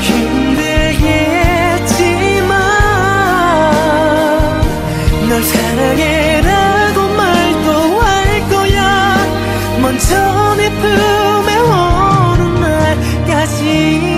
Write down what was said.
힘들겠지만 널 사랑해라고 말도 할 거야. 먼저 내 품에 오는 날까지.